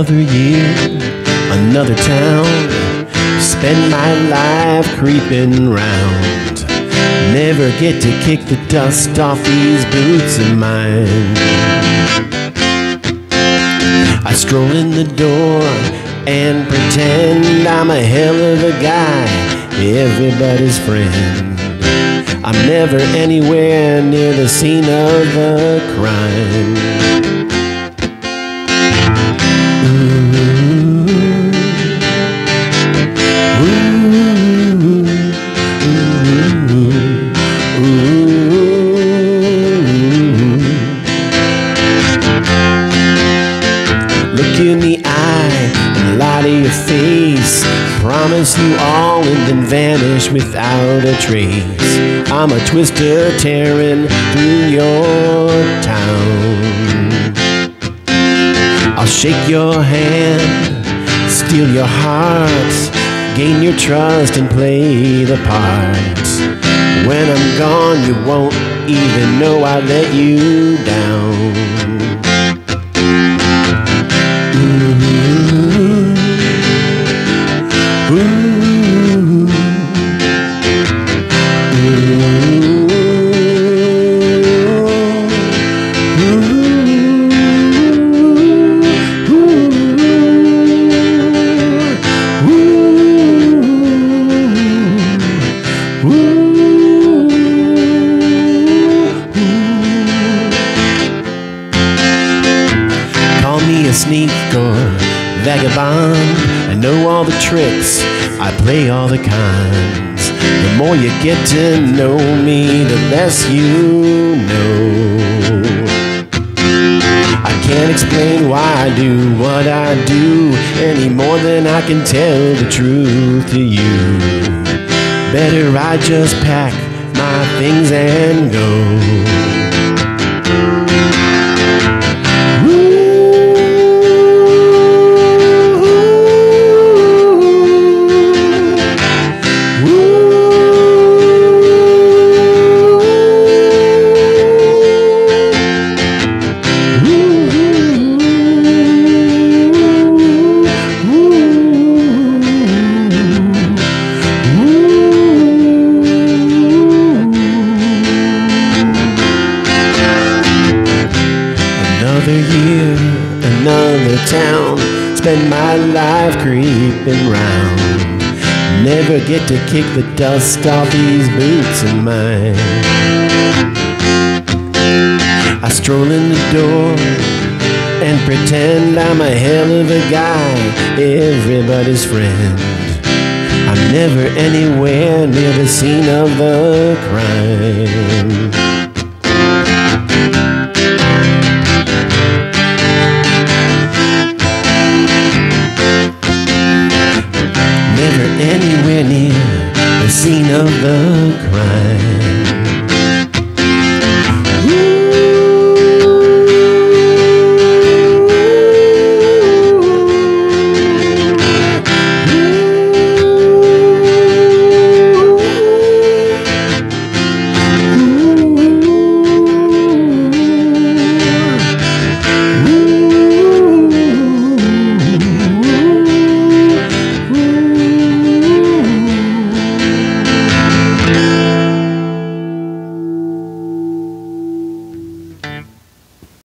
Another year, another town. Spend my life creeping round. Never get to kick the dust off these boots of mine. I stroll in the door and pretend I'm a hell of a guy, everybody's friend. I'm never anywhere near the scene of a crime. The eye and lie to your face. Promise you all and then vanish without a trace. I'm a twister tearing through your town. I'll shake your hand, steal your heart, gain your trust and play the part. When I'm gone, you won't even know I let you down. A sneak or vagabond. I know all the tricks, I play all the cons. The more you get to know me, the less you know. I can't explain why I do what I do any more than I can tell the truth to you. Better I just pack my things and go. Spend my life creeping round. Never get to kick the dust off these boots of mine. I stroll in the door and pretend I'm a hell of a guy, everybody's friend. I'm never anywhere near the scene of the crime. of the crime.